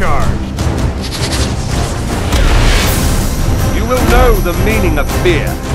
charged. You will know the meaning of fear.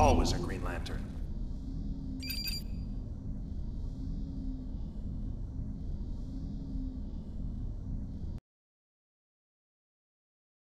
Always a